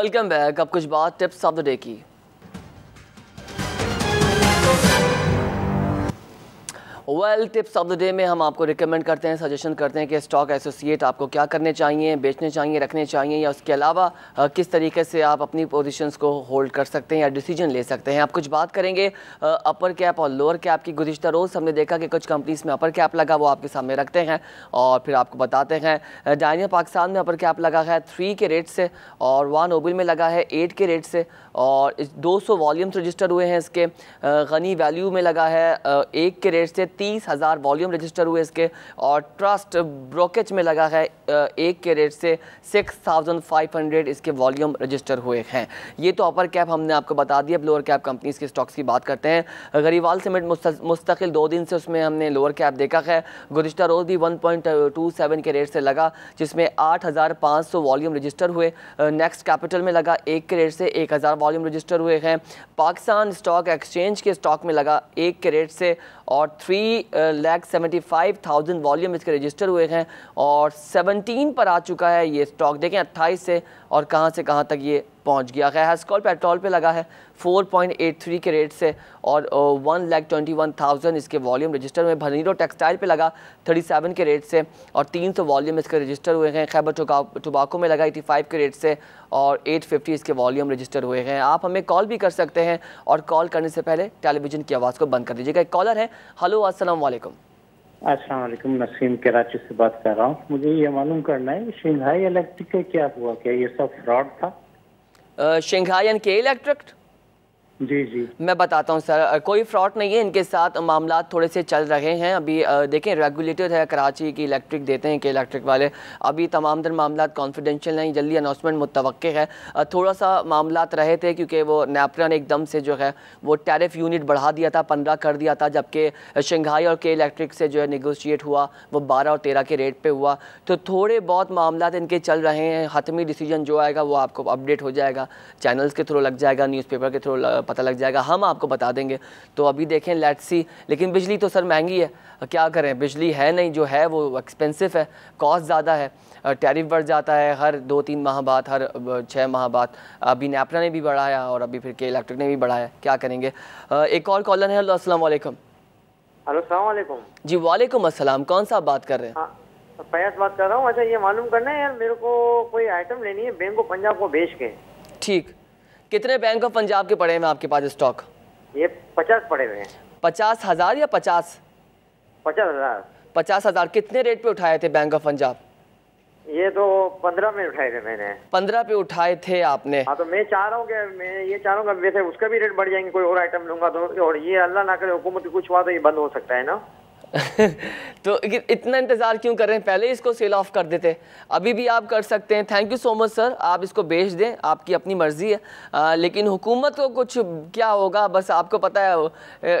Welcome back اب کچھ بات ٹپس آف دا ڈے کی well tips of the day میں ہم آپ کو ریکمینڈ کرتے ہیں سجیشن کرتے ہیں کہ اسٹاک ایسوسیٹ آپ کو کیا کرنے چاہیے، بیچنے چاہیے، رکھنے چاہیے یا اس کے علاوہ کس طریقے سے آپ اپنی پوزیشنز کو ہولڈ کر سکتے ہیں یا ڈیسیجن لے سکتے ہیں. آپ کچھ بات کریں گے اپر کیپ اور لوور کیپ کی گزشتہ روز ہم نے دیکھا کہ کچھ کمپنیز میں اپر کیپ لگا وہ آپ کے سامنے رکھتے ہیں اور پھر آپ کو بتاتے ہیں ڈائنیا پاکستان میں اپر کیپ لگا ہے تھری کے ریٹ سے اور وان اوبل میں لگا ہے ایٹ کے ریٹ سے اور دو سو والیومس رجسٹر ہوئے ہیں اس کے غنی ویلیو میں لگا ہے ایک کے ریٹ سے تیس ہزار والیوم رجسٹر ہوئے اس کے اور ٹرسٹ بروکیج میں لگا ہے ایک کے ریٹ سے سکس تھاؤزن فائف ہنڈریڈ اس کے والیوم رجسٹر ہوئے ہیں۔ یہ تو اپر کیپ ہم نے آپ کو بتا دیا اب لوور کیپ کمپنیز کے سٹاکس کی بات کرتے ہیں۔ غریوال سمیٹ مستقل دو دن سے اس میں ہم نے لوور کیپ دیکھا ہے۔ گزشتہ روز بھی ون پوائنٹ ٹو سیون کے ریٹ سے لگا، جس میں آٹھ ہزار پانچ سو والیوم رجسٹر ہوئے۔ نیکسٹ کیپٹل میں لگا ایک کے ریٹ سے ایک ہزار والیوم رجسٹر ہوئے ہیں۔ پاکستان سٹاک ایکسچینج کے سٹاک میں لگا ایک کے ریٹ سے اور three lakh seventy five thousand volume اس کے رجسٹر ہوئے ہیں اور سیون سیونٹین پر آ چکا ہے، یہ سٹاک دیکھیں اٹھائیس سے اور کہاں سے کہاں تک یہ پہنچ گیا۔ ہے ہیسکول پیٹرول پہ لگا ہے فور پوائنٹ ایٹ تھری کے ریٹ سے اور one lakh twenty one thousand اس کے والیوم رجسٹر ہوئے۔ بھنیرو ٹیکسٹائل پہ لگا تھرٹی سیون کے ریٹ سے اور تین سو والیوم اس کے رجسٹر ہوئے ہیں۔ خیبر ٹوباکو میں لگا ایٹی فائیو کے ریٹ سے اور ایٹ ففٹی اس کے والیوم رجسٹر ہوئے ہیں۔ آپ ہمیں کال بھی کر سکتے ہیں اور کال کرنے سے پہلے ٹیلی ویژن کی آواز کو بند کر دیجیے گا۔ ایک کالر ہے۔ ہلو السلام علیکم۔ السلام علیکم، نسیم کراچی سے بات کر رہا ہوں۔ مجھے یہ معلوم کرنا ہے، شنگھائی الیکٹرک کا کیا ہوا؟ کیا یہ سب فراڈ تھا؟ شنگھائی کے الیکٹرک جی جی۔ میں بتاتا ہوں، سر، کوئی فراڈ نہیں ہے۔ ان کے ساتھ معاملات تھوڑے سے چل رہے ہیں۔ ابھی دیکھیں ریگولیٹر ہے، کراچی کی الیکٹرک دیتے ہیں، کہ الیکٹرک والے۔ ابھی تمام در معاملات کانفیڈینشیل ہیں، جلدی اناؤنسمنٹ متوقع ہے۔ تھوڑا سا معاملات رہے تھے، کیونکہ وہ نیپرا نے ایک دم سے جو ہے، وہ ٹیرف یونٹ بڑھا دیا تھا، پندرہ کر دیا تھا، جبکہ شنگھائی اور کے الیکٹرک سے جو ہے نیگوشیٹ ہوا، وہ بارہ اور تیرہ کے ریٹ پہ ہوا۔ تو تھوڑے بہت معاملات ان کے چل رہے ہیں۔ حتمی ڈیسیجن جو آئے گا، وہ آپ کو اپڈیٹ ہو جائے گا۔ چینلز کے تھرو لگ جائے گا نیوز پیپر کے تھرو پتہ لگ جائے گا ہم آپ کو بتا دیں گے۔ تو ابھی دیکھیں لیٹ سی لیکن بجلی تو سر مہنگی ہے۔ کیا کریں؟ بجلی ہے نہیں جو ہے وہ ایکسپینسو ہے۔ کاسٹ زیادہ ہے۔ ٹیرف بڑھ جاتا ہے۔ ہر دو تین ماہ بعد ہر چھ ماہ بعد۔ ابھی نیپرا نے بھی بڑھایا اور ابھی پھر کے الیکٹرک نے بھی بڑھایا۔ کیا کریں گے؟ ایک اور کالر ہے اللہ السلام علیکم۔ السلام علیکم۔ جی وعلیکم السلام۔ کون سا بات کر رہے ہیں؟ ہاں، فیاض بات کر رہا ہوں۔ اچھا یہ معلوم کرنا ہے یار میرے کو کوئی آئٹم لینی ہے بینک کو پنجاب کو بیچ کے۔ ٹھیک۔ کتنے بینک آف پنجاب کے پڑے ہیں آپ کے پاس اسٹاک یہ پچاس پڑے ہوئے ہیں۔ پچاس ہزار یا پچاس؟ پچاس ہزار۔ پچاس ہزار کتنے ریٹ پہ اٹھائے تھے بینک آف پنجاب؟ یہ تو پندرہ میں اٹھائے تھے میں نے۔ پندرہ پہ اٹھائے تھے آپ نے۔ ہاں تو میں چاہ رہا ہوں کہ میں یہ چاہ رہا ہوں کہ ویسے اس کا بھی ریٹ بڑھ جائیں گے کوئی اور آئٹم لوں گا تو۔ اور یہ اللہ نہ کرے حکومت کچھ ہوا تو یہ بند ہو سکتا ہے نا؟ تو اتنا انتظار کیوں کر رہے ہیں؟ پہلے اس کو سیل آف کر دیتے۔ ابھی بھی آپ کر سکتے ہیں۔ تھینک یو سو مچ سر آپ اس کو بیچ دیں۔ آپ کی اپنی مرضی ہے۔ لیکن حکومت کو کچھ کیا ہوگا؟ بس آپ کو پتہ ہے،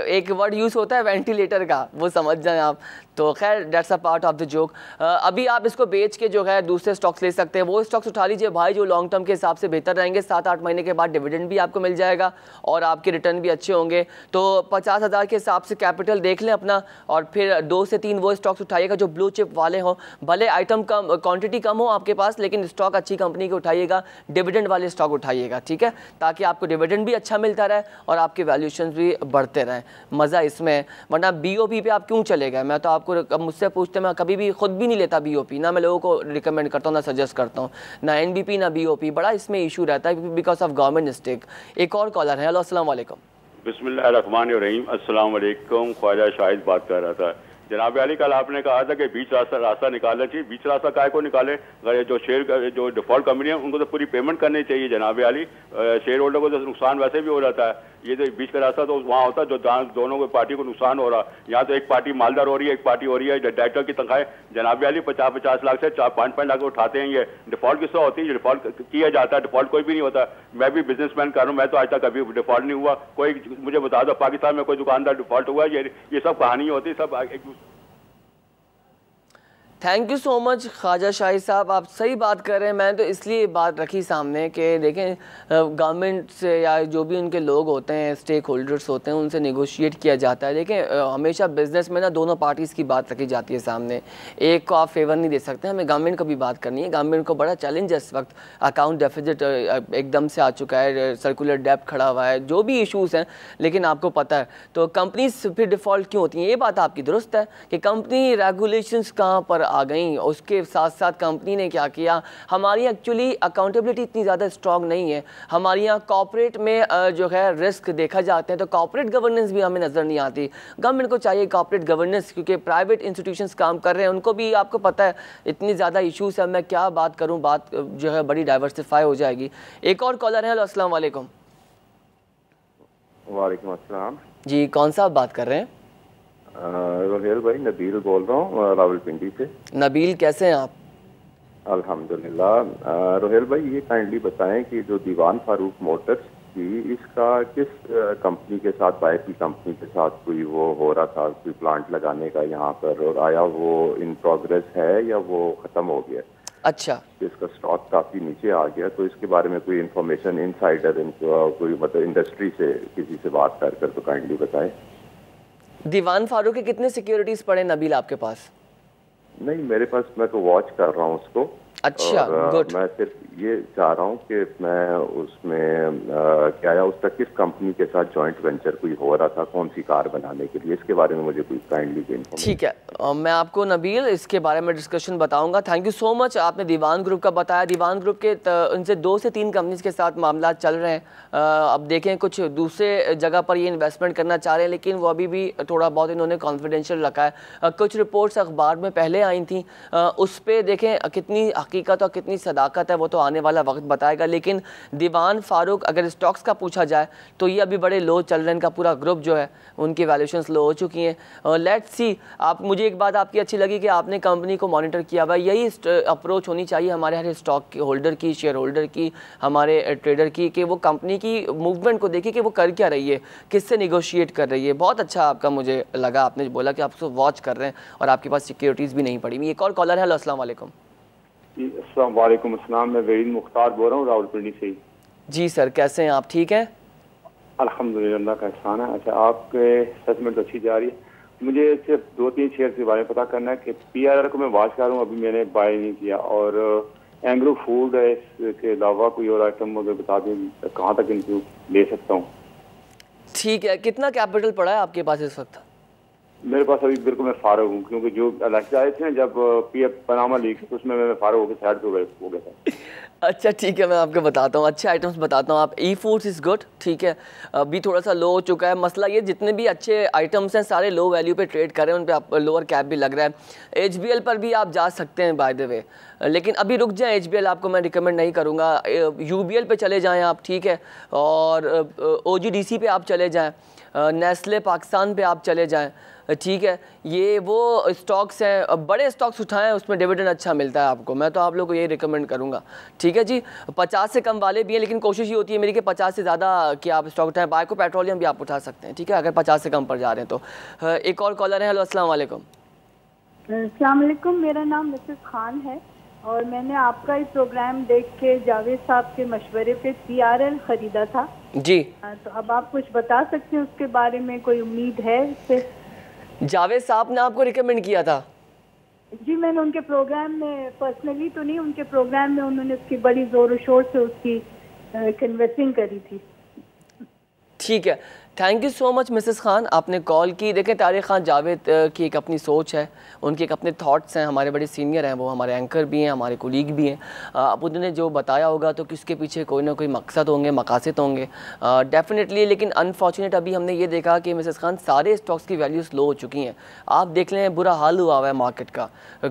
ایک ورڈ یوز ہوتا ہے وینٹیلیٹر کا۔ وہ سمجھ جائیں آپ۔ تو خیر that's a part of the joke ابھی آپ اس کو بیچ کے جو ہے دوسرے اسٹاکس لے سکتے ہیں۔ وہ اسٹاکس اٹھا لیجیے بھائی جو لانگ ٹرم کے حساب سے بہتر رہیں گے۔ سات آٹھ مہینے کے بعد ڈویڈنڈ بھی آپ کو مل جائے گا اور آپ کے ریٹرن بھی اچھے ہوں گے۔ تو پچاس ہزار کے حساب سے کیپٹل دیکھ لیں اپنا اور پھر دو سے تین وہ اسٹاکس اٹھائیے گا جو بلو چپ والے ہوں۔ بھلے آئٹم کم کوانٹٹی کم ہو آپ کے پاس، لیکن اسٹاک اچھی کمپنی کے اٹھائیے گا۔ ڈویڈنڈ والے اسٹاک اٹھائیے گا، ٹھیک ہے؟ تاکہ آپ کو ڈیویڈنڈ بھی اچھا ملتا رہے اور آپ کے ویلیوشنز بھی بڑھتے رہیں۔ مزہ اس میں ورنہ بی او بی پہ آپ کیوں چلے گئے؟ میں تو آپ آپ کو مجھ سے پوچھتے ہیں، میں کبھی بھی خود بھی نہیں لیتا بی او پی، نہ میں لوگوں کو ریکمینڈ کرتا ہوں، نہ سجیسٹ کرتا ہوں، نہ این بی پی نہ بی او پی، بڑا اس میں ایشو رہتا ہے بیکاز آف گورنمنٹ مسٹیک ایک اور کالر ہے ہلو السلام علیکم۔ بسم اللہ الرحمن الرحیم، السلام علیکم، خواجہ شاہد بات کر رہا تھا۔ جناب علی کل آپ نے کہا تھا کہ بیچ راستہ راستہ نکالنا چاہیے جی، بیچ راستہ کائے کو نکالے؟ جو شیئر جو ڈیفالٹ کمپنی ہیں، ان کو تو پوری پیمنٹ کرنی چاہیے جناب علی۔ شیئر ہولڈر کو تو نقصان ویسے بھی ہو جاتا ہے۔ یہ جو بیچ کا راستہ تو وہاں ہوتا جو دونوں کو پارٹی کو نقصان ہو رہا یہاں تو ایک پارٹی مالدار ہو رہی ہے، ایک پارٹی ہو رہی ہے ڈائریکٹر کی تنخواہیں جناب علی پچاس پچاس لاکھ سے چار پانچ پانچ لاکھ اٹھاتے ہیں۔ یہ ڈیفالٹ کس طرح ہوتی ہے؟ ڈیفالٹ کیا جاتا ہے؟ ڈیفالٹ کوئی بھی نہیں ہوتا۔ میں بھی بزنس مین کر رہا ہوں، میں تو آج تک کبھی ڈیفالٹ نہیں ہوا۔ کوئی مجھے بتا دو، پاکستان میں کوئی دکاندار ڈیفالٹ ہوا یہ سب کہانی ہوتی سب تھینک یو سو مچ خواجہ شاہی صاحب آپ صحیح بات کر رہے ہیں۔ میں تو اس لیے بات رکھی سامنے کہ دیکھیں گورنمنٹ سے یا جو بھی ان کے لوگ ہوتے ہیں اسٹیک ہولڈرس ہوتے ہیں، ان سے نیگوشیٹ کیا جاتا ہے۔ دیکھیں ہمیشہ بزنس میں نا دونوں پارٹیز کی بات رکھی جاتی ہے سامنے۔ ایک کو آپ فیور نہیں دے سکتے، ہمیں گورنمنٹ کو بھی بات کرنی ہے۔ گورنمنٹ کو بڑا چیلنج ہے اس وقت۔ اکاؤنٹ ڈیفیزٹ ایک دم سے آ چکا ہے سرکولر ڈیپ کھڑا ہوا ہے، جو بھی ایشوز ہیں۔ لیکن آپ کو پتہ ہے، تو کمپنیز پھر ڈیفالٹ کیوں ہوتی ہیں؟ یہ بات آپ کی درست ہے کہ کمپنی ریگولیشنز کہاں پر آ گئیں۔ اس کے ساتھ ساتھ کمپنی نے کیا کیا؟ ہماری ایکچولی اکاؤنٹیبلٹی اتنی زیادہ اسٹرانگ نہیں ہے۔ ہماری یہاں کارپوریٹ میں جو ہے رسک دیکھا جاتے ہیں تو کارپوریٹ گورننس بھی ہمیں نظر نہیں آتی۔ گورنمنٹ کو چاہیے کارپوریٹ گورننس کیونکہ پرائیویٹ انسٹیٹیوشنس کام کر رہے ہیں۔ ان کو بھی آپ کو پتہ ہے اتنی زیادہ ایشوز ہے میں کیا بات کروں؟ بات جو ہے بڑی ڈائیورسفائی ہو جائے گی۔ ایک اور کالر ہے السلام علیکم۔ وعلیکم السلام۔ جی کون صاحب بات کر رہے ہیں؟ روہیل بھائی نبیل بول رہا ہوں راول پنڈی سے۔ نبیل کیسے ہیں آپ؟ الحمدللہ۔ روہیل بھائی یہ کائنڈلی بتائیں کہ جو دیوان فاروق موٹرس تھی اس کا کس کمپنی کے ساتھ بائی کی کمپنی کے ساتھ کوئی وہ ہو رہا تھا کوئی پلانٹ لگانے کا یہاں پر اور آیا وہ ان پروگرس ہے یا وہ ختم ہو گیا؟ اچھا۔ اس کا سٹاک کافی نیچے آ گیا تو اس کے بارے میں کوئی انفارمیشن ان سائڈر کوئی مطلب انڈسٹری سے کسی سے بات کر کر تو کائنڈلی بتائیں۔ دیوان فاروق کے کتنے سیکیورٹیز پڑے نبیل آپ کے پاس؟ نہیں، میرے پاس میں تو واچ کر رہا ہوں اس کو۔ اچھا میں صرف یہ چاہ رہا ہوں کہ میں اس میں کیا اس کا کس کمپنی کے ساتھ جوائنٹ وینچر کوئی ہو رہا تھا کون سی کار بنانے کے لیے اس کے بارے میں مجھے کوئی کائنڈلی ٹھیک ہے میں آپ کو نبیل اس کے بارے میں ڈسکشن بتاؤں گا۔ تھینک یو سو مچ آپ نے دیوان گروپ کا بتایا۔ دیوان گروپ کے ان سے دو سے تین کمپنیز کے ساتھ معاملات چل رہے ہیں۔ اب دیکھیں کچھ دوسرے جگہ پر یہ انویسٹمنٹ کرنا چاہ رہے ہیں لیکن وہ ابھی بھی تھوڑا بہت انہوں نے کانفیڈینشیل رکھا ہے۔ کچھ رپورٹس اخبار میں پہلے آئی تھیں۔ اس پہ دیکھیں کتنی حقیقت اور کتنی صداقت ہے وہ تو آنے والا وقت بتائے گا، لیکن دیوان فاروق اگر اسٹاکس کا پوچھا جائے تو یہ ابھی بڑے لو چل رہے ہیں، ان کا پورا گروپ جو ہے، ان کی ویلیوشنس لو ہو چکی ہیں۔ لیٹ سی آپ، مجھے ایک بات آپ کی اچھی لگی کہ آپ نے کمپنی کو مانیٹر کیا ہوا یہی اپروچ ہونی چاہیے ہمارے ہر اسٹاک ہولڈر کی شیئر ہولڈر کی، ہمارے ٹریڈر کی، کہ وہ کمپنی کی موومنٹ کو دیکھیں کہ وہ کر کیا رہی ہے، کس سے نیگوشیٹ کر رہی ہے۔ بہت اچھا آپ کا مجھے لگا، آپ نے بولا کہ آپ کو واچ کر رہے ہیں اور آپ کے پاس سیکیورٹیز بھی نہیں پڑی۔ ہوئی ایک اور کالر ہے السلام علیکم۔ جی السلام علیکم السلام میں وحید مختار بول رہا ہوں راول پنڈی سے جی سر کیسے ہیں؟ آپ ٹھیک ہیں؟ الحمد للہ اللہ کا احسان ہے۔ اچھا آپ کے سیسمنٹ اچھی جا رہی ہے۔ مجھے صرف دو تین شیئر کے بارے میں پتا کرنا ہے کہ پی آر آر کو میں واچ کر رہا ہوں ابھی میں نے بائی نہیں کیا۔ اور اینگرو فوڈ ہے اس کے علاوہ کوئی اور آئٹم مجھے بتا دیں کہاں تک ان کو لے سکتا ہوں؟ ٹھیک ہے کتنا کیپٹل پڑا ہے آپ کے پاس اس وقت؟ میرے پاس ابھی بالکل میں فارغ ہوں، کیونکہ جو الیکشن آئے تھے جب پی ایف پناما لیگ اس میں میں فارغ ہو کے سائڈ پہ ہو گیا تھا۔ اچھا ٹھیک ہے، میں آپ کو بتاتا ہوں۔ اچھے آئٹمس بتاتا ہوں۔ آپ ای فوڈس از گڈ ٹھیک ہے۔ ابھی تھوڑا سا لو ہو چکا ہے۔ مسئلہ یہ جتنے بھی اچھے آئٹمس ہیں، سارے لو ویلیو پہ ٹریڈ کریں ان پہ آپ لوور کیپ بھی لگ رہا ہے۔ ایچ بی ایل پر بھی آپ جا سکتے ہیں بائی دا وے لیکن ابھی رک جائیں ایچ بی ایل آپ کو میں ریکمنڈ نہیں کروں گا۔ یو بی ایل پہ چلے جائیں آپ، ٹھیک ہے۔ اور او جی ڈی سی پہ آپ چلے جائیں۔ نیسلے پاکستان پہ آپ چلے جائیں۔ ٹھیک ہے۔ یہ وہ اسٹاکس ہیں، بڑے اسٹاکس اٹھائیں اس میں ڈیویڈنڈ اچھا ملتا ہے آپ کو۔ میں تو آپ لوگ کو یہی ریکمنڈ کروں گا۔ ٹھیک ہے جی پچاس سے کم والے بھی ہیں، لیکن کوشش یہ ہوتی ہے میری کہ پچاس سے زیادہ کہ آپ اسٹاک اٹھائیں۔ بائیکو پیٹرولیم بھی آپ اٹھا سکتے ہیں، ٹھیک ہے، اگر پچاس سے کم پر جا رہے ہیں تو۔ ایک اور کالر ہے ہلو، السلام علیکم۔ السلام علیکم، میرا نام مسز خان ہے۔ اور میں نے آپ کا یہ پروگرام دیکھ کے جاوید صاحب کے مشورے پہ پی آر ایل خریدا تھا۔ جی۔ تو اب آپ کچھ بتا سکتے ہیں اس کے بارے میں کوئی امید ہے اس سے جاوید صاحب نے آپ کو ریکمینڈ کیا تھا؟ جی میں نے ان کے پروگرام میں پرسنلی تو نہیں ان کے پروگرام میں انہوں نے اس کی بڑی زور و شور سے اس کی کنویسنگ کری تھی۔ ٹھیک ہے۔ Thank you so much Mrs Khan آپ نے کال کی دیکھیں طارق خان جاوید کی ایک اپنی سوچ ہے ان کے ایک اپنے تھاٹس ہیں ہمارے بڑے سینئر ہیں وہ ہمارے اینکر بھی ہیں ہمارے کولیگ بھی ہیں اب انہوں نے جو بتایا ہوگا تو کس کے پیچھے کوئی نہ کوئی مقصد ہوں گے مقاصد ہوں گے ڈیفینیٹلی لیکن انفارچونیٹ ابھی ہم نے یہ دیکھا کہ مسز خان سارے اسٹاکس کی ویلیوز لو ہو چکی ہیں آپ دیکھ لیں برا حال ہوا ہوا ہے مارکیٹ کا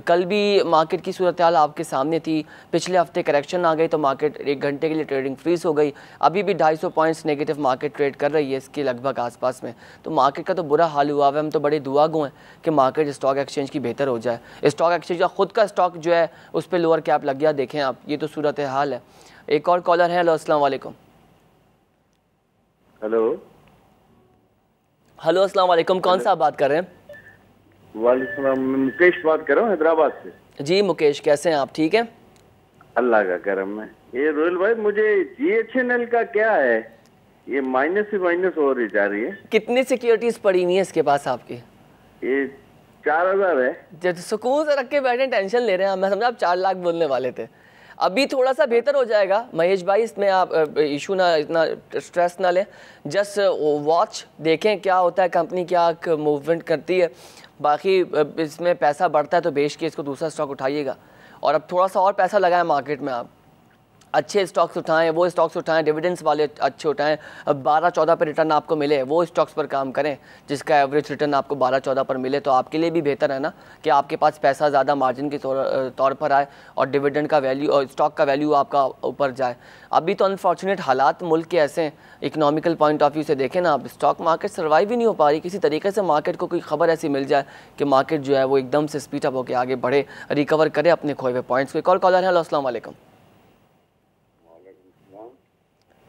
کل بھی مارکیٹ کی صورتحال آپ کے سامنے تھی پچھلے ہفتے کریکشن آ گئی تو مارکیٹ ایک گھنٹے کے لیے ٹریڈنگ فریز ہو گئی ابھی بھی ڈھائی سو پوائنٹس نیگیٹو مارکیٹ ٹریڈ کر رہی ہے اس کے لگ بھگ آس پاس میں۔ تو مارکیٹ کا تو برا حال ہوا ہے ہم تو بڑے دعا گو ہیں کہ مارکیٹ اسٹاک ایکسچینج کی بہتر ہو جائے۔ اسٹاک ایکسچینج کا خود کا اسٹاک جو ہے اس پہ لوور کیپ لگ گیا۔ دیکھیں آپ یہ تو صورت حال ہے۔ ایک اور کالر ہے ہلو السلام علیکم۔ ہلو ہلو السلام علیکم۔ کون سا بات کر رہے ہیں؟ یہ مائنس ہی مائنس ہو رہی جا رہی ہے۔ کتنی سیکیورٹیز پڑی ہوئی ہیں اس کے پاس آپ کی؟ یہ چار ہزار ہے۔ جب سکون سے رکھ کے بیٹھے ٹینشن لے رہے ہیں میں سمجھا آپ چار لاکھ بولنے والے تھے۔ ابھی تھوڑا سا بہتر ہو جائے گا۔ مہیش بھائی اس میں آپ ایشو نہ اتنا سٹریس نہ لیں۔ جس واچ دیکھیں کیا ہوتا ہے کمپنی کیا موومنٹ کرتی ہے۔ باقی اس میں پیسہ بڑھتا ہے تو بیچ کے اس کو دوسرا سٹاک اٹھائیے گا۔ اور اب تھوڑا سا اور پیسہ لگائیں مارکیٹ میں آپ۔ اچھے اسٹاکس اٹھائیں، وہ اسٹاکس اٹھائیں ڈیویڈنس والے اچھے اٹھائیں۔ بارہ چودہ پہ ریٹرن آپ کو ملے، وہ اسٹاکس پر کام کریں، جس کا ایوریج ریٹرن آپ کو بارہ چودہ پر ملے، تو آپ کے لیے بھی بہتر ہے نا کہ آپ کے پاس پیسہ زیادہ مارجن کے طور پر آئے اور ڈیویڈنڈ کا ویلیو اور اسٹاک کا ویلیو آپ کا اوپر جائے۔ ابھی تو انفارچونیٹ حالات ملک کے ایسے ہیں اکنامیکل پوائنٹ آف ویو سے دیکھیں نا آپ اسٹاک مارکیٹ سروائیو بھی نہیں ہو پا رہی، کسی طریقے سے مارکیٹ کو کوئی خبر ایسی مل جائے کہ مارکیٹ جو ہے وہ ایک دم سے اسپیڈ اپ ہو کے آگے بڑھے ریکور کرے اپنے کھوئے ہوئے پوائنٹس کو۔ ایک اور کالر ہے، السلام علیکم۔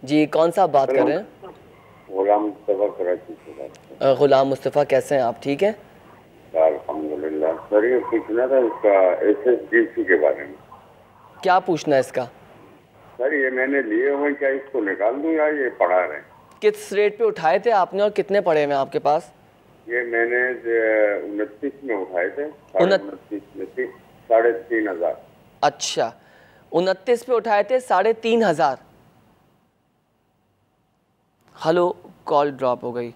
جی کون صاحب بات کر رہے ہیں؟ غلام مصطفیٰ کراچی سے غلام مصطفیٰ کیسے ہیں آپ؟ ٹھیک ہیں؟ الحمدللہ سر یہ پوچھنا تھا اس کا ایس ایس ڈی سی کے بارے میں۔ کیا پوچھنا ہے اس کا؟ سر یہ میں نے لیے ہوئے کیا اس کو نکال دوں یا یہ پڑھا رہے ہیں؟ کس ریٹ پہ اٹھائے تھے آپ نے اور کتنے پڑھے ہوئے ہیں آپ کے پاس؟ یہ میں نے انتیس میں اٹھائے تھے۔ انتیس میں ساڑھے تین ہزار۔ اچھا انتیس پہ اٹھائے تھے ساڑھے تین ہزار۔ ہلو کال ڈراپ ہو گئی۔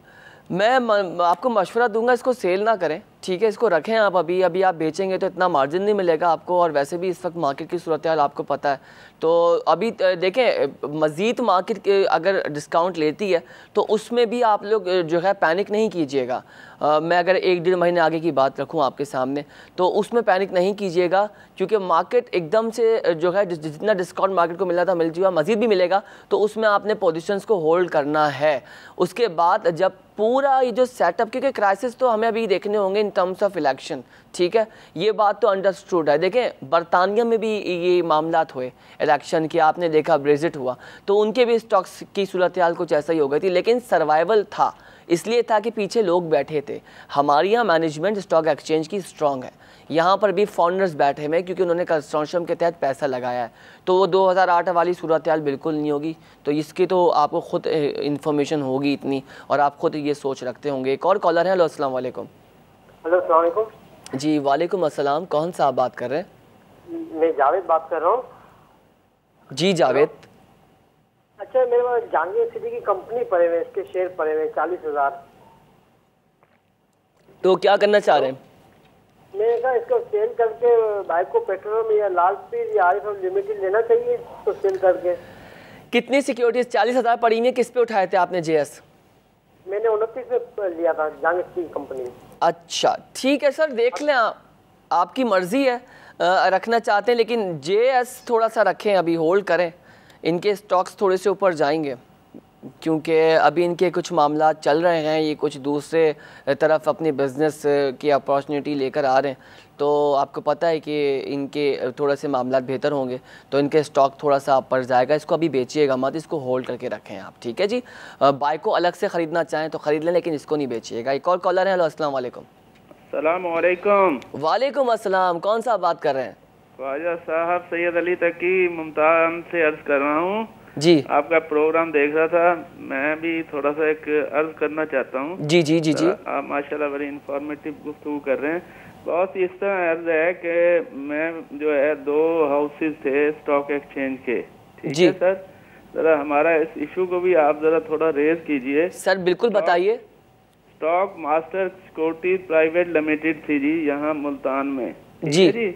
میں آپ کو مشورہ دوں گا، اس کو سیل نہ کریں۔ ٹھیک ہے، اس کو رکھیں آپ ابھی ابھی آپ بیچیں گے تو اتنا مارجن نہیں ملے گا آپ کو، اور ویسے بھی اس وقت مارکیٹ کی صورتحال آپ کو پتہ ہے۔ تو ابھی دیکھیں، مزید مارکیٹ اگر ڈسکاؤنٹ لیتی ہے تو اس میں بھی آپ لوگ جو ہے پینک نہیں کیجیے گا۔ میں اگر ایک ڈیڑھ مہینے آگے کی بات رکھوں آپ کے سامنے، تو اس میں پینک نہیں کیجیے گا۔ کیونکہ مارکیٹ ایک دم سے جو ہے جتنا ڈسکاؤنٹ مارکیٹ کو ملنا تھا مل جائے مزید بھی ملے گا۔ تو اس میں آپ نے پوزیشنز کو ہولڈ کرنا ہے۔ اس کے بعد جب پورا یہ جو سیٹ اپ کیونکہ کرائسس تو ہمیں ابھی دیکھنے ہوں گے ٹرمز آف الیکشن ٹھیک ہے؟ یہ بات تو انڈرسٹوڈ ہے۔ دیکھیں، برطانیہ میں بھی یہ معاملات ہوئے۔ الیکشن کے آپ نے دیکھا بریزٹ ہوا۔ تو ان کے بھی سٹاکس کی صورتحال کچھ ایسا ہی ہو گئی تھی، لیکن سروائیول تھا۔ اس لیے تھا کہ پیچھے لوگ بیٹھے تھے۔ ہماری یہاں مینجمنٹ اسٹاک ایکسچینج کی اسٹرانگ ہے۔ یہاں پر بھی فاؤنڈرز بیٹھے ہوئے کیونکہ انہوں نے کنسٹرشم کے تحت پیسہ لگایا ہے۔ تو وہ دو ہزار آٹھ والی صورتحال بالکل نہیں ہوگی۔ تو اس کی تو آپ کو خود eh، انفارمیشن ہوگی اتنی، اور آپ خود یہ سوچ رکھتے ہوں گے۔ ایک اور کالر ہیں ہلو السلام علیکم۔ ہلو السلام علیکم۔ جی وعلیکم السلام۔ کون سا آپ بات کر رہے ہیں؟ میں جاوید بات کر رہا ہوں۔ جی جاوید۔ اچھا میرے پاس جہانگیر سٹی کی کمپنی پڑے ہوئے اس کے شیئر پڑے ہوئے چالیس ہزار۔ تو کیا کرنا چاہ رہے ہیں؟ میں نے کہا اس کو سیل کر کے بائک کو پیٹرول میں یا لال پیر یا عارف لمیٹڈ لینا چاہیے تو سیل کر کے۔ کتنی سیکیورٹیز چالیس ہزار پڑی ہوئی ہیں؟ کس پہ اٹھائے تھے آپ نے جے ایس؟ میں نے انتیس پہ لیا تھا جہانگیر سٹی کی کمپنی۔ اچھا ٹھیک ہے سر، دیکھ لیں آپ کی مرضی ہے رکھنا چاہتے ہیں، لیکن جے ایس تھوڑا سا رکھیں، ابھی ہولڈ کریں۔ ان کے سٹاکس تھوڑے سے اوپر جائیں گے۔ کیونکہ ابھی ان کے کچھ معاملات چل رہے ہیں یہ کچھ دوسرے طرف اپنی بزنس کی اپارچونیٹی لے کر آ رہے ہیں۔ تو آپ کو پتہ ہے کہ ان کے تھوڑا سے معاملات بہتر ہوں گے۔ تو ان کے سٹاک تھوڑا سا اپر جائے گا۔ اس کو ابھی بیچیے گا مات اس کو ہولڈ کر کے رکھیں آپ ٹھیک ہے جی؟ بائی کو الگ سے خریدنا چاہیں تو خرید لیں لیکن اس کو نہیں بیچیے گا۔ ایک اور کالر ہے السلام علیکم۔ السلام علیکم۔ وعلیکم السلام کون سا بات کر رہے ہیں؟ خواجہ صاحب سید علی تکی ممتاز سے عرض کر رہا ہوں۔ جی۔ آپ کا پروگرام دیکھ رہا تھا میں بھی تھوڑا سا ایک عرض کرنا چاہتا ہوں۔ جی جی جی جی۔ آپ ماشاء اللہ بڑی انفارمیٹیو گفتگو کر رہے ہیں۔ بہت اس طرح عرض ہے کہ میں جو ہے دو ہاؤسز تھے اسٹاک ایکسچینج کے۔ ٹھیک جی۔ ہے سر؟ ذرا ہمارا اس ایشو کو بھی آپ ذرا تھوڑا ریز کیجیے۔ سر بالکل بتائیے۔ Stock master security private limited تھی جی یہاں ملتان میں۔ جی۔, جی۔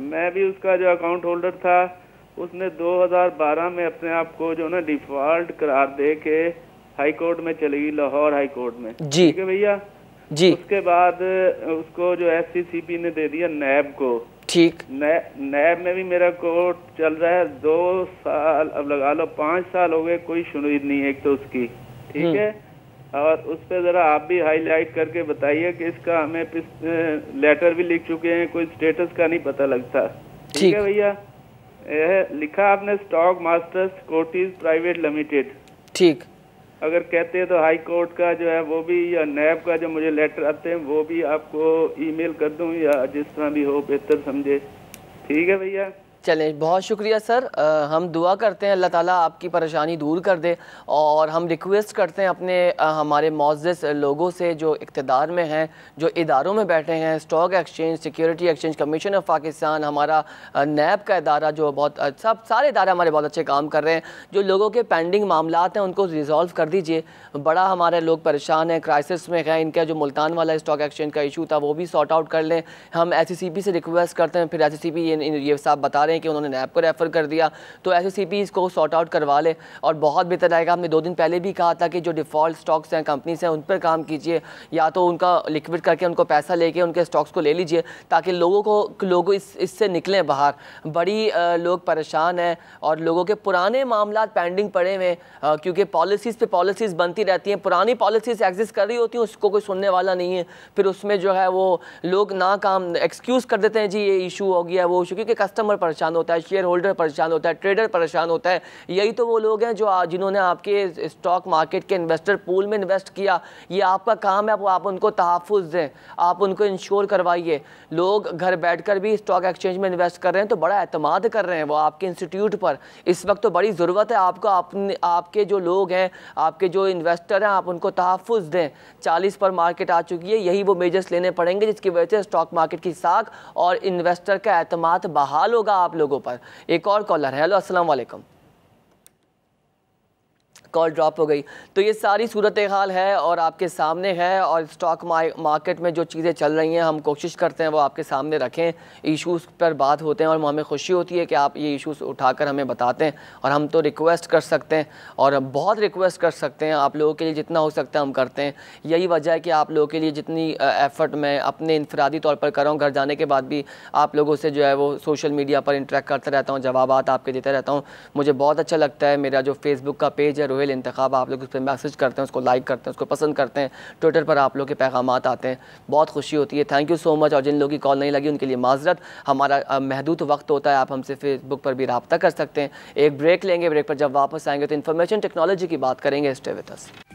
میں بھی اس کا جو اکاؤنٹ ہولڈر تھا اس نے دو ہزار بارہ میں اپنے آپ کو جو نا ڈیفالٹ قرار دے کے ہائی کورٹ میں چلی گئی لاہور ہائی کورٹ میں۔ جی۔ بھیا؟ جی۔ اس کے بعد اس کو جو ایس سی سی پی نے دے دیا نیب کو۔ ٹھیک۔ نیب میں بھی میرا کورٹ چل رہا ہے۔ دو سال اب لگا لو پانچ سال ہو گئے کوئی شنوید نہیں ایک تو اس کی۔ ٹھیک ہے؟ اور اس پہ ذرا آپ بھی ہائی لائٹ کر کے بتائیے کہ اس کا ہمیں لیٹر بھی لکھ چکے ہیں کوئی سٹیٹس کا نہیں پتہ لگتا۔ ٹھیک ہے بھیا؟ لکھا آپ نے stock master securities private limited ٹھیک۔ اگر کہتے ہیں تو ہائی کورٹ کا جو ہے وہ بھی یا نیب کا جو مجھے لیٹر آتے ہیں وہ بھی آپ کو ای میل کر دوں یا جس طرح بھی ہو بہتر سمجھے۔ ٹھیک ہے بھیا؟ چلیں۔ بہت شکریہ سر۔ ہم دعا کرتے ہیں اللہ تعالیٰ آپ کی پریشانی دور کر دے اور ہم ریکویسٹ کرتے ہیں اپنے ہمارے معزز لوگوں سے جو اقتدار میں ہیں، جو اداروں میں بیٹھے ہیں stock exchange security exchange commission of Pakistan ہمارا نیب کا ادارہ جو بہت سب، سارے ادارے ہمارے بہت اچھے کام کر رہے ہیں۔ جو لوگوں کے پینڈنگ معاملات ہیں ان کو ریزالو کر دیجیے۔ بڑا ہمارے لوگ پریشان ہیں کرائسس میں ہیں۔ ان کا جو ملتان والا اسٹاک ایکسچینج کا ایشو تھا وہ بھی سارٹ آؤٹ کر لیں۔ ہم ایس سی پی سے ریکویسٹ کرتے ہیں، پھر ایس سی پی یہ صاحب بتا رہے ہیں ہیں کہ انہوں نے نیب کو ریفر کر دیا، تو ایسے سی پی اس کو سارٹ آؤٹ کروا لے۔ اور بہت بہتر رہے گا۔ ہم نے دو دن پہلے بھی کہا تھا کہ جو ڈیفالٹ سٹاکس ہیں کمپنیز ہیں، ان پر کام کیجیے۔ یا تو ان کا لکوڈ کر کے ان کو پیسہ لے کے ان کے سٹاکس کو لے لیجیے، تاکہ لوگوں کو، لوگوں اس اس سے نکلیں باہر۔ بڑی لوگ پریشان ہیں اور لوگوں کے پرانے معاملات پینڈنگ پڑے ہوئے کیونکہ پالیسیز پہ پالیسیز بنتی رہتی ہیں۔ پرانی پالیسیز ایگزسٹ کر رہی ہوتی ہیں، اس کو کوئی سننے والا نہیں ہے۔ پھر اس میں جو ہے وہ لوگ نہ کام ایکسکیوز کر دیتے ہیں جی یہ ایشو ہو گیا، وہ ایشو کیونکہ کسٹمر پریشان ہوتا ہے شیئر ہولڈر پریشان ہوتا ہے ٹریڈر پریشان ہوتا ہے۔ یہی تو وہ لوگ ہیں جو جنہوں نے آپ کے اسٹاک مارکیٹ کے انویسٹر پول میں انویسٹ کیا۔ یہ آپ کا کام ہے، آپ ان کو تحفظ دیں۔ آپ ان کو انشور کروائیے۔ لوگ گھر بیٹھ کر بھی اسٹاک ایکسچینج میں انویسٹ کر رہے ہیں تو بڑا اعتماد کر رہے ہیں وہ آپ کے انسٹیٹیوٹ پر۔ اس وقت تو بڑی ضرورت ہے آپ کو آپ کے جو لوگ ہیں، آپ کے جو انویسٹر ہیں، آپ ان کو تحفظ دیں۔ چالیس پر مارکیٹ آ چکی ہے، یہی وہ میجرز لینے پڑیں گے، جس کی وجہ سے اسٹاک مارکیٹ کی ساکھ اور انویسٹر کا اعتماد بحال ہوگا۔ آپ لوگوں پر. ایک اور کالر ہے. ہیلو السلام علیکم. کال ڈراپ ہو گئی۔ تو یہ ساری صورتحال ہے اور آپ کے سامنے ہے اور اسٹاک مارکیٹ میں جو چیزیں چل رہی ہیں، ہم کوشش کرتے ہیں وہ آپ کے سامنے رکھیں۔ ایشوز پر بات ہوتے ہیں اور ہمیں خوشی ہوتی ہے کہ آپ یہ ایشوز اٹھا کر ہمیں بتاتے ہیں اور ہم تو ریکویسٹ کر سکتے ہیں اور بہت ریکویسٹ کر سکتے ہیں۔ آپ لوگوں کے لیے جتنا ہو سکتا ہے ہم کرتے ہیں۔ یہی وجہ ہے کہ آپ لوگوں کے لیے جتنی ایفرٹ میں اپنے انفرادی طور پر کر رہا ہوں گھر جانے کے بعد بھی آپ لوگوں سے جو ہے وہ سوشل میڈیا پر انٹریکٹ کرتا رہتا ہوں، جوابات آپ کے دیتے رہتا ہوں۔ مجھے بہت اچھا لگتا ہے، میرا جو فیس بک کا پیج ہے روہل انتخاب، آپ لوگ اس پہ میسج کرتے ہیں، اس کو لائک کرتے ہیں، اس کو پسند کرتے ہیں ٹویٹر پر آپ لوگ کے پیغامات آتے ہیں۔ بہت خوشی ہوتی ہے۔ تھینک یو سو مچ اور جن لوگوں کی کال نہیں لگی، ان کے لیے معذرت۔ ہمارا محدود وقت ہوتا ہے، آپ ہم سے فیس بک پر بھی رابطہ کر سکتے ہیں۔ ایک بریک لیں گے بریک پر جب واپس آئیں گے تو انفارمیشن ٹیکنالوجی کی بات کریں گے۔ Stay with us